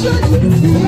Shut